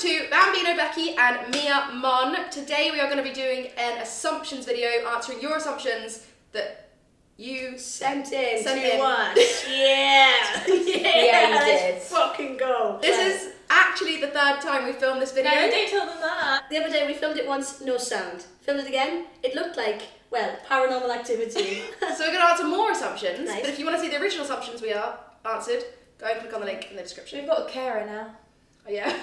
to Bambino Becky and Mia Mon. Today we are going to be doing an assumptions video answering your assumptions that you Sent in Sent to in. us. Yeah. yeah. Yeah, you let's did. fucking go. This Right. is actually the third time we filmed this video. No, don't tell them that. The other day we filmed it once, no sound. Filmed it again, it looked like, well, paranormal activity. So we're going to answer more assumptions. Nice. But if you want to see the original assumptions we are answered, go and click on the link in the description. We've got a carer now. Oh, yeah.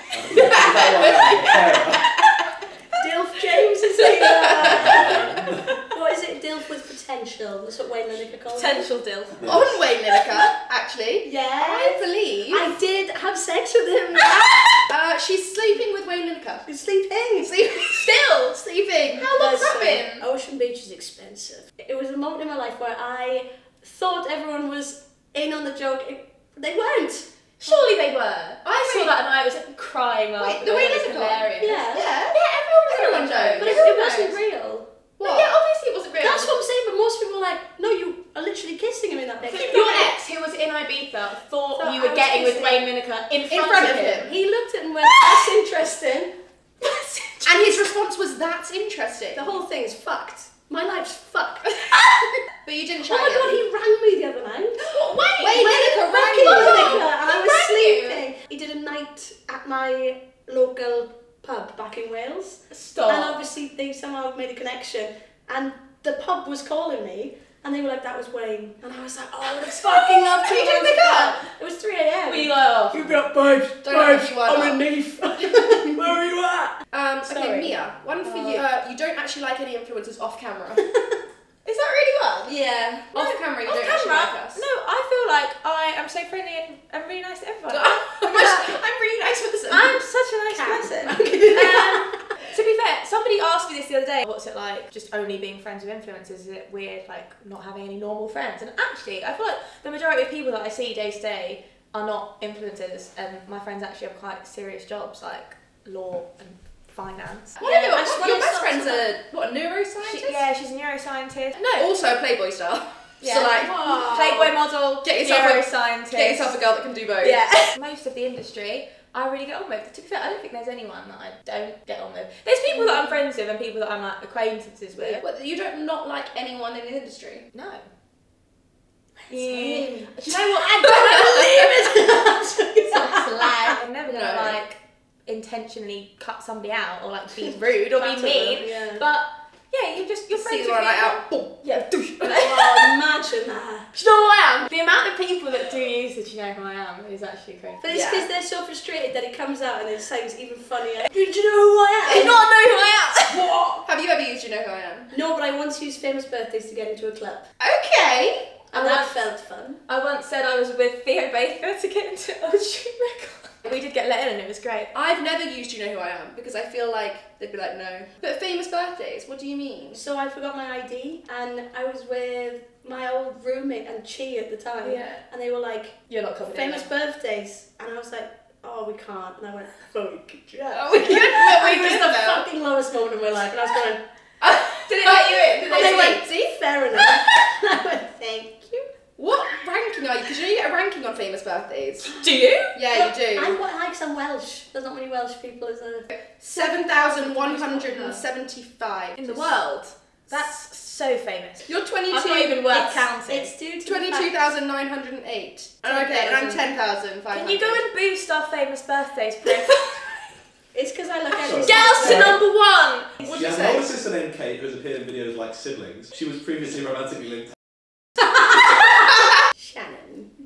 Dilf James is here. what is it? Dilf with potential. That's what Wayne Lineker calls it. Potential deal. On Wayne Lineker, actually. Yeah. I believe I did have sex with him. uh, she's sleeping with Wayne Lineker. He's sleeping. Sleeping. Still sleeping. How long's That's that been? Ocean Beach is expensive. It was a moment in my life where I thought everyone was in on the joke. It- they weren't. Surely they were. I saw that and I was crying Wait, laughing. the way they on? hilarious. Yeah. Yeah. Yeah, everyone was Everyone knows. But it, it wasn't real. What? Yeah, obviously it wasn't real. That's what I'm saying, but most people were like, no, you are literally kissing him in that picture. Your ex, who was in Ibiza, thought you I were was getting with kissing. Wayne Lineker in, front of him. He looked at it and went, that's interesting. And his response was, "That's interesting." The whole thing is fucked. My life's fucked. But you didn't try oh my god, he rang me the other night. Wayne, Wayne Lineker rang Fucking you. Lineker, and I was rang you. sleeping. He did a night at my local pub back in Wales. Stop. And obviously they somehow made a connection. And the pub was calling me. And they were like, that was Wayne. And I was like, oh, I would have fucking loved to. You didn't pick that. It was 3 a.m. Were you like, oh, You'd be like, babes, Don't babes, if you were I'm in Neath. Where are you at? Um, okay, Mia. One for you. Uh, you don't actually like any influencers off camera. Is that really well? yeah. No, off camera, you off don't camera, like us. No, I feel like I am so friendly and I'm really nice to everyone. I'm really nice with this. I'm such a nice Cat. person. um, to be fair, somebody asked me this the other day. What's it like just only being friends with influencers? Is it weird, like not having any normal friends? And actually, I feel like the majority of people that I see day to day are not influencers, and my friends actually have quite serious jobs like law and finance. One of your, just your best friend's a what a neuroscientist. She, yeah, she's a neuroscientist. No, Also a Playboy star. Yeah. So like, Aw. Playboy model, Get yourself a- neuroscientist. get yourself a girl that can do both. Yeah. Most of the industry I really get on with. To be fair, I don't think there's anyone that I don't get on with. There's people that I'm friends with and people that I'm like acquaintances with. What, you don't not like anyone in the industry. No. Same. Do you know what? I don't believe it. That's lie. I'm never gonna No. like intentionally cut somebody out or like be rude or be mean. them, yeah. But yeah, you're just you're See friends the with one night out. Boom. Yeah. Douche. Oh, imagine that. Do you know who I am? The amount of people that do use the "Do you know who I am" is actually crazy. But it's Yeah. because they're so frustrated that it comes out and it sounds even funnier. Do you know who I Do am? you not know who I am? What? Have you ever used You Know Who I Am? No, but I once used famous birthdays to get into a club. Okay. And I that once- felt fun. I once said I was with Theo Baker to get into Old Street Records. We did get let in and it was great. I've never used You Know Who I Am because I feel like they'd be like, no. But famous birthdays, what do you mean? So I forgot my ID and I was with my old roommate and Chi at the time. Yeah. And they were like, You're not coming famous birthdays. And I was like, oh, we can't. And I went, oh, we could. Oh, we could. It we was the about. fucking lowest moment of my life. And I was going, Did it let you in? Did they, they went, see? fair enough. and I went, thank you. What ranking are you? Because you get a ranking on famous birthdays. Do you? Yeah, you do. I'm quite like some Welsh. There's not many Welsh people, is there? 7,175. In the world. That's so famous. You're 22. I'm not even worth It's- counting. It's due to 22,908. Oh, okay, and I'm 10,500. Can you go and boost our famous birthdays profile? It's because I look at Sorry. Girls to Sorry. number one! What'd Yeah, you I have an older say? sister named Kate who has appeared in videos like Siblings. She was previously romantically linked.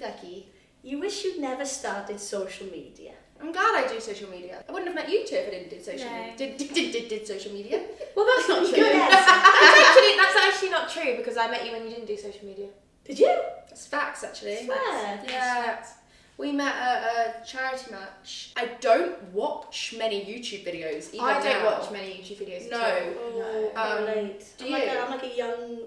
Becky. you wish you'd never started social media. I'm glad I do social media. I wouldn't have met you two if I didn't do social No. media. Did, did, did, did, did social media. Well, that's not true. That's, actually, that's actually not true because I met you when you didn't do social media. Did you? That's facts, actually. Swear. Yeah. We met at a charity match. I don't watch many YouTube videos. Even I don't now. watch many YouTube videos. No. Oh, all. Um, do I'm, like you? a, I'm like a young.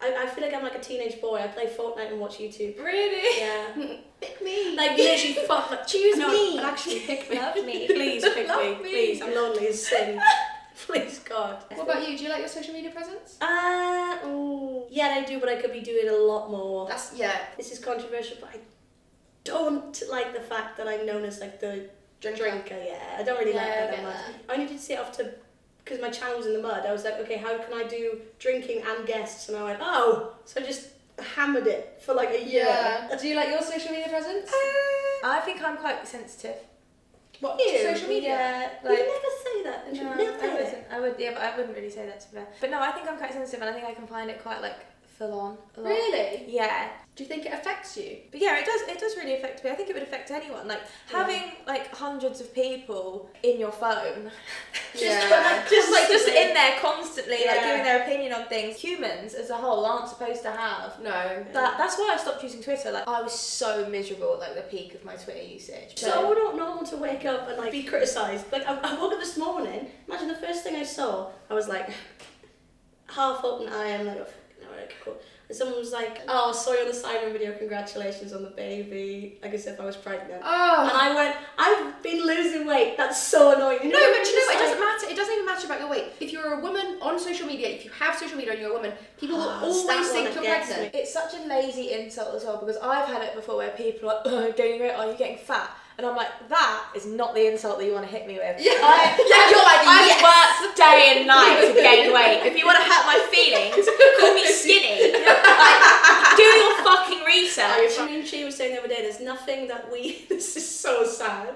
I, I feel like I'm like a teenage boy. I play Fortnite and watch YouTube. Really? Yeah. Pick me. Like literally, fuck. Like, Choose no, me. Actually, pick me. Love me. Please pick me. me. Please, I'm lonely as sin. Please, God. What about you? Do you like your social media presence? Uh, ooh. yeah, I do, but I could be doing a lot more. That's yeah. This is controversial, but I don't like the fact that I'm known as like the Drink. drinker, yeah. I don't really like Yeah, I that that much. I only did sit off to because my channel was in the mud. I was like, okay, how can I do drinking and guests? And I went, oh, so I just hammered it for like a year. Yeah. Do you like your social media presence? Uh, I think I'm quite sensitive. What Ew. social media? Yeah, you never say that. No, never. I wouldn't. I would, yeah, but I wouldn't really say that to be fair. But no, I think I'm quite sensitive, and I think I can find it quite like full on. A lot. Really? Yeah, Do you think it affects you? but yeah, it does. It does really affect me. I think it would affect anyone. Like Yeah. having like hundreds of people in your phone, just Yeah. just like just in there constantly, like giving their opinion on things. Humans as a whole aren't supposed to have. No. That, that's why I stopped using Twitter. Like I was so miserable at like the peak of my Twitter usage. So I would not normal to wake up and like be criticised. Like I, I woke up this morning. Imagine the first thing I saw. I was like half open eye. I'm like, oh, hell, okay, cool. And someone was like, "Oh, saw you on the Simon video. Congratulations on the baby." Like as if I was pregnant. Oh. And I went, "I've been losing weight. That's so annoying." You No, but you know what? It doesn't matter. It doesn't even matter about your weight. If you're a woman on social media, if you have social media and you're a woman, people will Oh, it's always think you're gets pregnant. It's such a lazy insult as well because I've had it before where people are oh, gaining weight, are you getting fat? And I'm like, that is not the insult that you want to hit me with. Yeah. I, Yeah, you're like, I've yes. worked day and night to gain weight. If you want to hurt my feelings, call me skinny. Like, do your fucking research. I mean, she was saying the other day, there's nothing that we. This is so sad.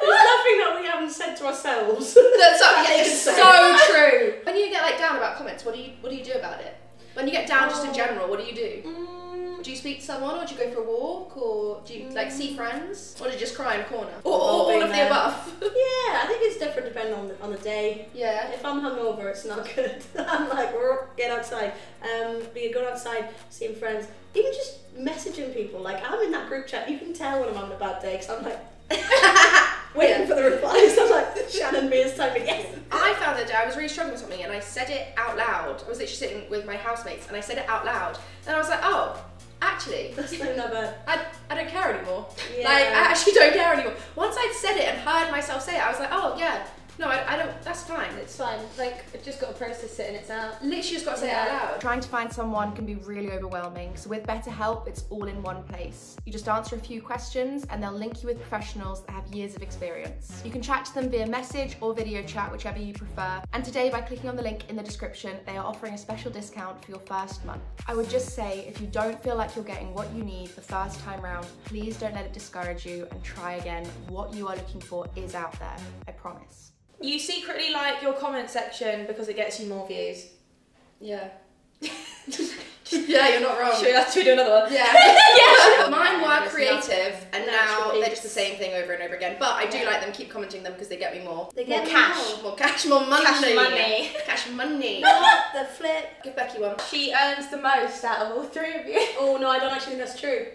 There's nothing that we haven't said to ourselves. That's so, That yeah, it's so- so true. When you get like down about comments, what do you what do you do about it? When you get down just in Oh. general, what do you do? Mm, Do you speak to someone, or do you go for a walk, or do you like see friends, or do you just cry in a corner, or, All or all being of the above? yeah, I think it's different depending on the, on the day. yeah. If I'm hungover, it's not good. I'm like, get outside. Um, be going outside, seeing friends, even just messaging people. Like I'm in that group chat. You can tell when I'm having a bad day because I'm like waiting Yeah. for the replies. I'm like Shannon Mears typing yes. I found that day I was really struggling with something and I said it out loud. I was literally sitting with my housemates and I said it out loud. And I was like, oh, actually, That's that bad. I, I don't care anymore. Yeah. Like, I actually don't care anymore. Once I'd said it and heard myself say it, I was like, oh, yeah, no, I, I don't, that's fine. It's It's fine. Like, I've just got to process it and it's out. literally just got to say Yeah. it out loud. Trying to find someone can be really overwhelming, so with BetterHelp, it's all in one place. You just answer a few questions and they'll link you with professionals that have years of experience. You can chat to them via message or video chat, whichever you prefer. And today, by clicking on the link in the description, they are offering a special discount for your first month. I would just say, if you don't feel like you're getting what you need the first time round, please don't let it discourage you and try again. What you are looking for is out there, I promise. You secretly like your comment section because it gets you more views. Yeah. yeah, you're not wrong. Should we, should we do another one? Yeah. Yeah. Mine were creative and now they're just the same thing over and over again. But I do Yeah. like them, keep commenting them because they get me more. They get me cash. more. More cash, more money. Cash money. Cash money. What the flip? Give Becky one. She earns the most out of all three of you. Oh no, I don't actually think that's true.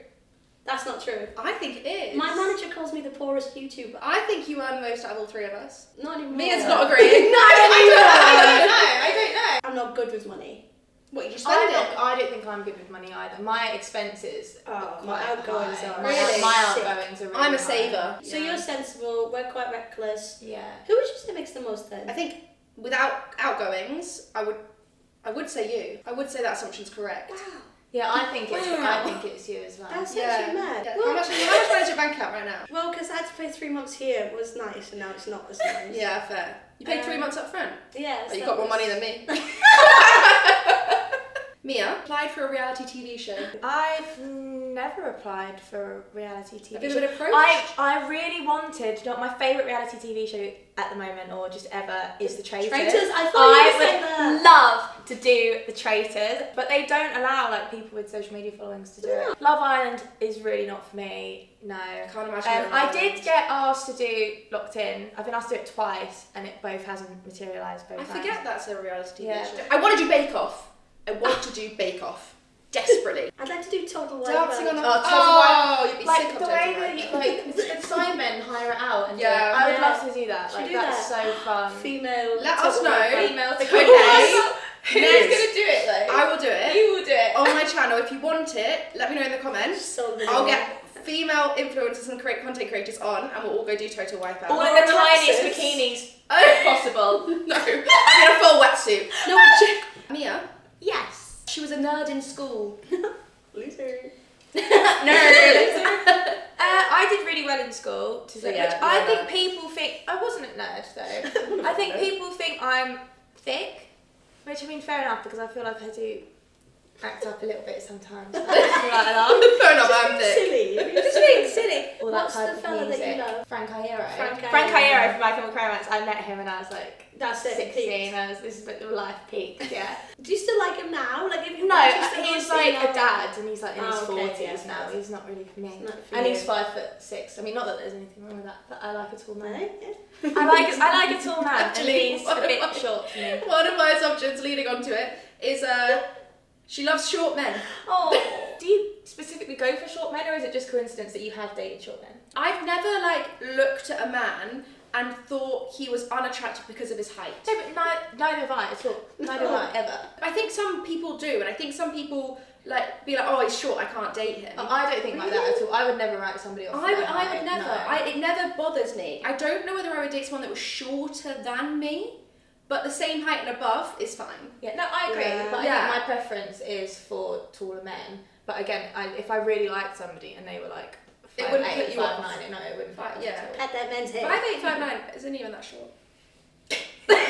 That's not true. I think it is. My manager calls me the poorest YouTuber. I think you earn most out of all three of us. Not anymore. Mia's not agreeing. no, I anymore. don't know. I don't know. I'm not good with money. What, you just I spend don't, it? I don't think I'm good with money either. My expenses Oh, my outgoings high. are My- Really? My outgoings are really I'm a high. saver. So you're sensible. We're quite reckless. Yeah. Who would you say makes the most then? I think without outgoings, I would I would say you. I would say that assumption's correct. Wow, Yeah, I think it's Wow. I think it's you as well. that's Yeah. actually mad. Yeah. Well, How much how much money is your bank account right now? well, because I had to pay three months here it was nice, and now it's not as nice. Yeah, fair. You paid three Um, months up front. Yeah. Oh, you so got more money than me. Mia applied for a reality TV show. I've never applied for reality TV Have you been approached? I, I really wanted, know, my favourite reality TV show at the moment or just ever is The Traitors. Traitors. I thought I were saying that. would love to do The Traitors, but they don't allow like people with social media followings to do it. Love Island is really not for me. No. I can't imagine. Um, I did get asked to do Locked In. I've been asked to do it twice, and it both hasn't materialised both I times. forget that's a reality TV Yeah. show. I want to do Bake Off. I want to do Bake Off desperately. I'd like to do Total Wipeout. Dancing on a Oh, Total oh, you'd be like sick of the Total way that you, like the sidemen hire it out and do Yeah. it. I would Yeah. love to do that. Should Like do that's that. so fun. Female. Let us know. Female to Okay. Who's Next. gonna do it though? I will do it You will do it. on my channel. If you want it, let me know in the comments. So the I'll get female influencers and create content creators on, and we'll all go do Total Wipeout. All in the tiniest bikinis Oh, possible. no, I'm in a full wetsuit. No, but Mia, Yes. she was a nerd in school. Loser. Nerd. Uh, I did really well in school. To So say, yeah, which I yeah, think a nerd though. I think people think I'm thick, which I mean, fair enough because I feel like I do act up a little bit sometimes. Like, that. Fair enough, I'm. Silly. Just being silly. All that What's type the of fella that you music. love? Frank Iero. Frank Frank Iero. Iero from My Chemical Romance. I met him and I was like That's it. 16. I was, this is when life peak. yeah. Do you still like him now? Like if you No, watch, you still he's wanna see like a him? dad and he's like in his Oh, okay, 40s yeah. now. He's not really for me. Not for and you. he's five foot six. I mean, not that there's anything wrong with that, but I like a tall man. Right, yeah. I like I like a tall man, and Actually, he's a what bit am I- short for me. One of my assumptions leading on to it is uh, she loves short men. Oh. Do you specifically go for short men, or is it just coincidence that you have dated short men? I've never like looked at a man and thought he was unattractive because of his height. No, but neither, neither have I at all. Neither have I ever. I think some people do, and I think some people like be like, "Oh, he's short, I can't date him." Oh, I don't think like that at all. I would never write somebody off. I would, I would never. no. I, it never bothers me. I don't know whether I would date someone that was shorter than me, but the same height and above is fine. Yeah, no, I agree. Yeah. But I Yeah. think my preference is for taller men. But again, I, if I really liked somebody and they were like It wouldn't eight, put you five off. nine, no, it wouldn't. Five- put me off yeah. at all. At that men's head. Five eight, five nine isn't even that short.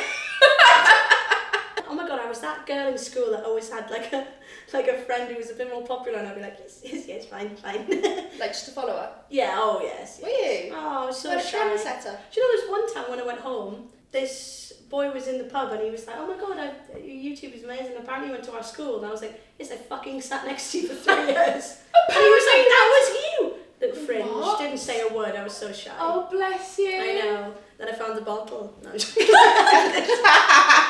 Oh my god, I was that girl in school that always had like a like a friend who was a bit more popular, and I'd be like, yes, yes, yes, fine, fine. Like just a follower. yeah, oh yes. Were you? Oh, I was so What a shy. trendsetter. Do you know there was one time when I went home, this boy was in the pub and he was like, oh my god, I, YouTube is amazing. Apparently you went to our school. And I was like, yes, I fucking sat next to you for three years. and he was like, that was you! Little fringe. What? Didn't say a word. I was so shy. Oh bless you. I know. Then I found the bottle. No,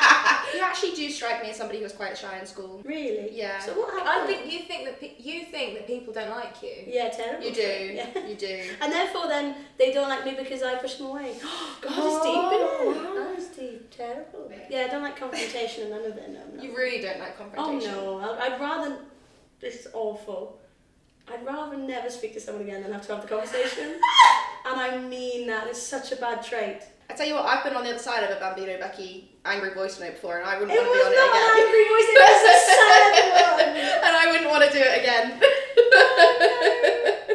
You actually do strike me as somebody who was quite shy in school. really? Yeah. So what happened? I think you think that pe- you think that people don't like you. Yeah, terrible. You do. Yeah. You do. And therefore, then they don't like me because I push them away. God, Oh, it's deep, isn't wow. That is deep. Terrible. Yeah, I don't like confrontation and none of it. No, no. You really don't like confrontation. Oh confrontation. no, I- I'd rather. This is awful. I'd rather never speak to someone again than have to have the conversation. and I mean that. It's such a bad trait. I tell you what, I've been on the other side of a Bambino Becky angry voice note before, and I wouldn't It want to be on not it an again. angry voice, it was a sad one. and I wouldn't want to do it again.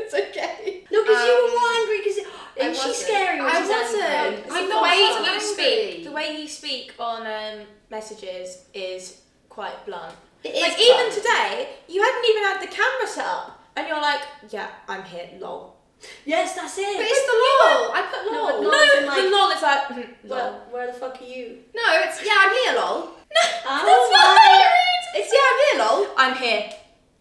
it's okay. No, because you were Um, more angry because. I And she's wasn't. scary I she's wasn't. angry. I'm the not way so you angry. speak, the way you speak on um, messages is quite blunt. It like is even fun. today, you hadn't even had the camera set up, and you're like, "Yeah, I'm here." Lol. Yes, that's it. But it's the lol. I put No, lol. No, in, like- the lol is like, mm, lol. Well, where the fuck are you? No, it's yeah, I'm here, lol. Oh That's not how it reads. It's yeah, I'm here, lol. I'm here.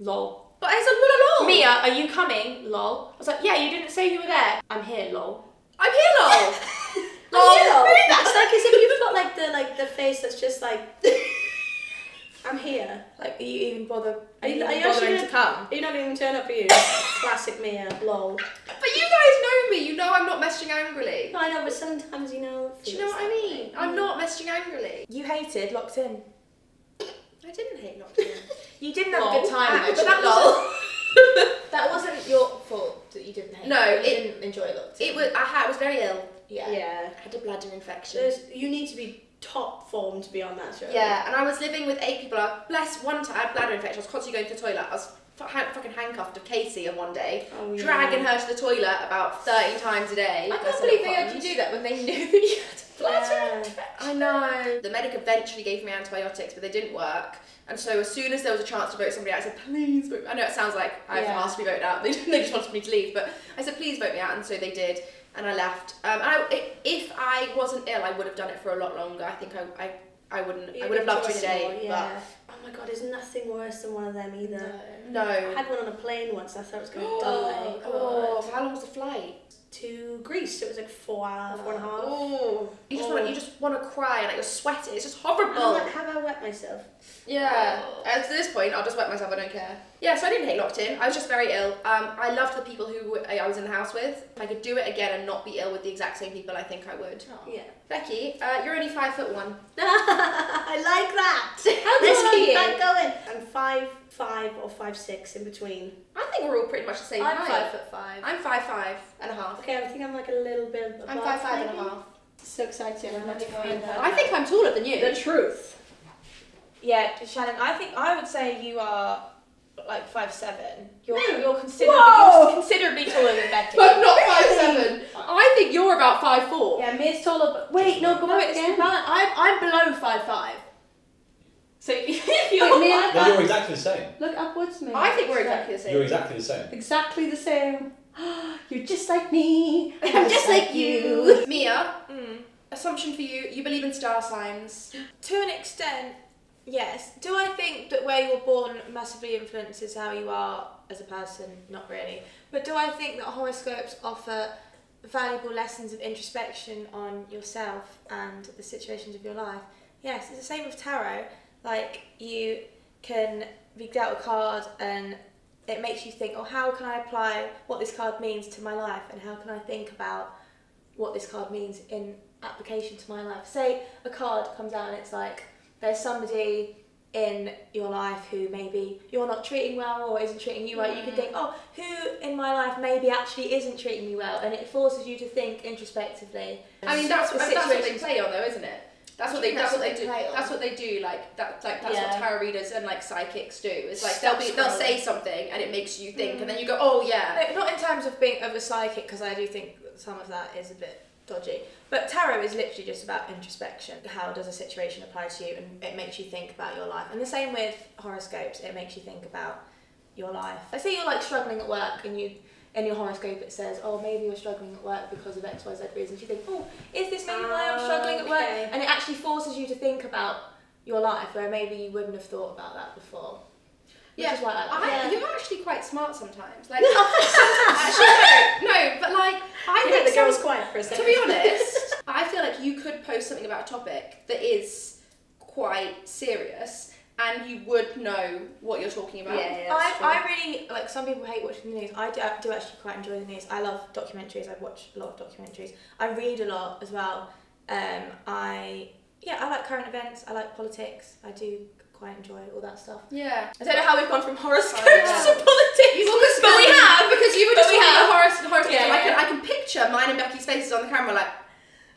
Lol. But it's a lol. Mia, are you coming? Lol. I was like, yeah, you didn't say you were there. I'm here. Lol. I'm here, lol. Oh, Lol. That's like as if you've got like the like the face that's just like I'm here. Like, are you even bother? Are you- even are you actually bothering to come? Are You're not even turn up, are you? Classic Mia, uh, lol. But you guys know me. You know I'm not messaging angrily. No, I know, but sometimes you know. Do you know what I mean? I'm not messaging angrily. You hated locked in. I didn't hate locked in. You didn't have a good time, though, but that wasn't- That wasn't your fault that you didn't hate. No, you it- didn't enjoy locked in. It was. I had. I was very ill. Yeah. Yeah. I had a bladder infection. There's, you need to be top form to be on that show. Yeah, and I was living with eight people. I bless one time I had bladder infection. I was constantly going to the toilet. I was ha- fucking handcuffed to Casey on one day, Oh, yeah. dragging her to the toilet about thirty times a day. I can't believe they had you do that when they knew that you had bladder Yeah. infection. I know. The medic eventually gave me antibiotics, but they didn't work. And so as soon as there was a chance to vote somebody out, I said, please vote. I know it sounds like I've Yeah. asked to be voted out. They, they just wanted me to leave, but I said, please vote me out, and so they did. And I left. Um, and I, i- if I wasn't ill, I would have done it for a lot longer. I think I, I, I wouldn't. I You'd would have loved to it stay, more, yeah. Oh my god, there's nothing worse than one of them either. but no. I had one on a plane once. I thought I was going to die. Oh, how long was the flight? To Greece, it was like four hours, four and a half. Oh, you just Oh. want to, you just want to cry and like you're sweating. It's just And I'm horrible. like, have I wet myself? Yeah. Oh. At this point, I'll just wet myself. I don't care. Yeah. So I didn't hate locked in. I was just very ill. Um, I loved the people who I I was in the house with. If I could do it again and not be ill with the exact same people, I think I would. Yeah. Becky, uh, you're only five foot one. I like that. How Let's tall are keep you? that going. I'm five five or five six in between. I think we're all pretty much the same I'm height. five foot five. I'm five five and a half. Okay, I think I'm like a little bit above. I'm five five and a half. So exciting. I'm Let me to find find out. I think I'm taller than you. the truth. Yeah, Shannon, I think I would say you are like five seven. You're No. you're considerably Whoa! you're considerably taller than Becky. But not five seven. I think you're about five four. Yeah, May's taller, but wait, no, go no, back again. I'm I'm below five five. So if you're May, look, Well, you're up, exactly the same. look upwards, May. I think we're exactly the same. You're exactly the same. exactly the same. You're just like me. I'm just like you. Mia, Mm. assumption for you: you believe in star signs. To an extent, yes. Do I think that where you're born massively influences how you are as a person? Not really. But do I think that horoscopes offer valuable lessons of introspection on yourself and the situations of your life? Yes, it's the same with tarot. Like, you can be dealt a card and it makes you think, oh, how can I apply what this card means to my life and how can I think about what this card means in application to my life. Say a card comes out and it's like there's somebody in your life who maybe you're not treating well or isn't treating you well. You can mm. think, oh, who in my life maybe actually isn't treating me well, and it forces you to think introspectively. I mean, that's that's what they play on, though, isn't it? That's what they. That's That's what what they they do. play on. That's what they do. Like that. Like that's Yeah. what tarot readers and like psychics do. It's like Stop they'll be. They'll say something and it makes you think, and then mm. you go, oh yeah. No, not in terms of being of a psychic, because I do think some of that is a bit dodgy. But tarot is literally just about introspection. How does a situation apply to you, and it makes you think about your life. And the same with horoscopes, it makes you think about your life. I say you're like struggling at work, and you in your horoscope it says, oh, maybe you're struggling at work because of X, Y, Z reasons. You think, oh, is this maybe why I'm struggling at work? And it actually forces you to think about your life, where maybe you wouldn't have thought about that before. Which Yeah. is why I like I, it. You're actually quite smart sometimes. Like actually, no, no, but like I Yeah, think the girl was some- quiet for a second. To be honest, I feel like you could post something about a topic that is quite serious, and you would know what you're talking about. Yeah, yeah, that's I. I really like some people hate watching the news. I do, I do actually quite enjoy the news. I love documentaries. I watch a lot of documentaries. I read a lot as well. Um, I yeah, I like current events. I like politics. I do quite enjoy all that stuff. Yeah. I don't know how we've gone from horoscopes Oh, yeah. to politics, Well, because, but we have. because you were just we talking have. about horror, horror Yeah, and I can. I can picture mine and Becky's faces on the camera like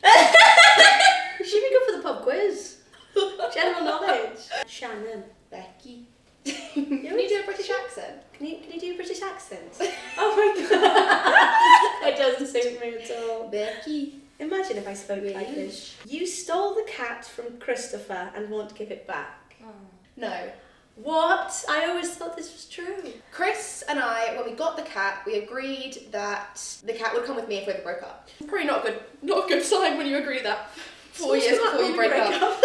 Should we go for the pub quiz? General knowledge. Shannon. Becky. can you do a British accent? Can you, can you do a British accents? oh my god. it doesn't suit me at all. Becky. Imagine if I spoke Really? this. You stole the cat from Christopher and won't give it back. Oh. No. What? I always thought this was true. Chris and I, when we got the cat, we agreed that the cat would come with me if we ever broke up. Probably not a good, not a good sign when you agree that four It's years before you when break we up.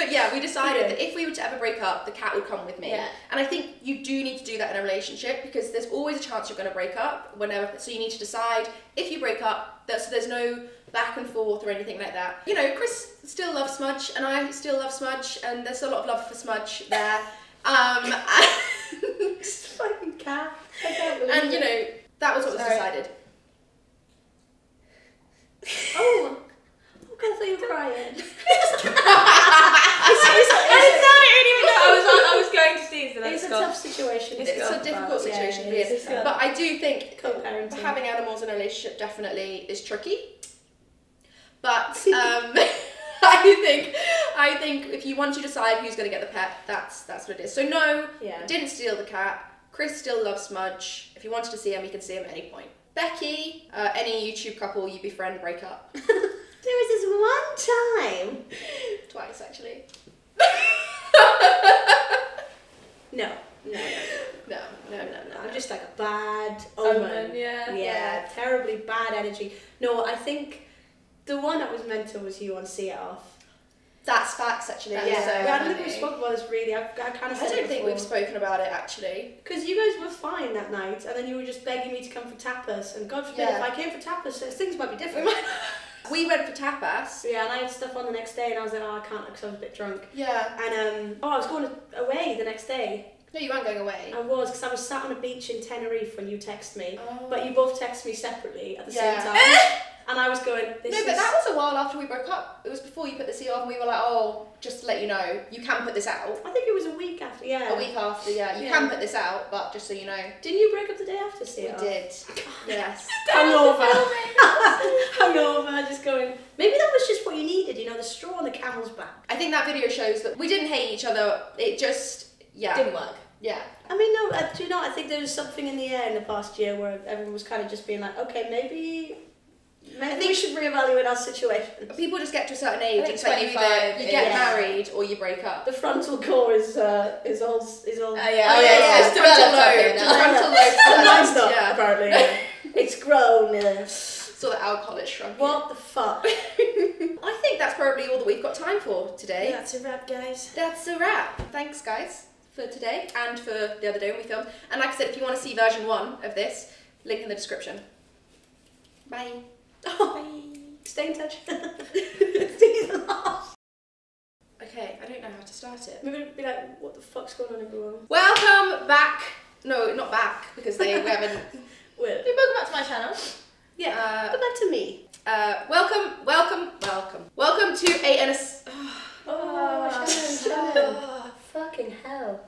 But yeah, we decided that if we were to ever break up, the cat would come with me. Yeah. And I think you do need to do that in a relationship because there's always a chance you're going to break up. Whenever, so you need to decide if you break up. There's, there's no back and forth or anything like that. You know, Chris still loves Smudge, and I still love Smudge, and there's a lot of love for Smudge there. Um, and, Fucking cat. I can't believe and you know that was what was decided. Oh. Oh god, I thought you were crying. I was, I was going to sneeze and It's it's a gone. tough situation. to It's talk a difficult about. Yeah, situation, it really. is. It's But I do think Co-parenting. having animals in a relationship definitely is tricky. But um, I think I think if you once you decide who's going to get the pet, that's that's what it is. So no, Yeah. didn't steal the cat. Chris still loves Smudge. If you wanted to see him, you can see him at any point. Becky, uh, any YouTube couple you befriend break up. There was this one time. Twice actually. No. No, no, No, no, no. I'm just like a bad omen. Omen, yeah. Yeah, terribly bad energy. No, I think the one that was mental was you on See It Off. That's facts actually. Yeah, yeah. So I don't think we spoke about this really. I've, I kind of I don't think we've spoken about it actually. Because you guys were fine that night, and then you were just begging me to come for tapas, and God forbid Yeah. if I came for tapas, things might be different. We went for tapas. yeah, and I had stuff on the next day, and I was like, oh, I can't because I was a bit drunk. Yeah. And um, oh, I was going away the next day. No, you weren't going away. I was because I was sat on a beach in Tenerife when you text me, Oh. but you both text me separately at the Yeah. same time, and I was going. This no, is... but that was a while after we broke up. It was before you put the seal on. We were like, oh, just to let you know, you can put this out. I think it was a week after. Yeah. A week after, yeah, you Yeah. can put this out, but just so you know, Didn't you break up the day after? See we it Off? did. Yes. Hungover. Hungover, just going. Maybe that was just what you needed. You know, the straw on the camel's back. I think that video shows that we didn't hate each other. It just, yeah, Didn't work. Yeah. I mean, no, uh, do you know? I think there was something in the air in the past year where everyone was kind of just being like, okay, maybe, maybe we think- should reevaluate our situation. People just get to a certain age I and you 25 you get is- married or you break up. The frontal core is uh, is all is all. Oh, yeah. Oh, yeah, yeah. It's Frontal lobe. here. Frontal lobe. Mine's not, Yeah. apparently. it's grown. Uh, So the alcohol is shrunk. what the fuck? I think that's probably all that we've got time for today. That's a wrap, guys. That's a wrap. Thanks, guys, for today and for the other day when we filmed. And like I said, if you want to see version one of this, link in the description. Bye. Bye. Stay in touch. Okay, I don't know how to start it. Maybe it'd be like, what the fuck's going on, everyone? Welcome back. No, not back because they we haven't. Weird. Welcome back to my channel. Yeah. Uh, Come back to me. uh, welcome, welcome, welcome, welcome to a an. ass- Oh, Shannon, Shannon. Fucking hell.